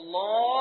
اللہ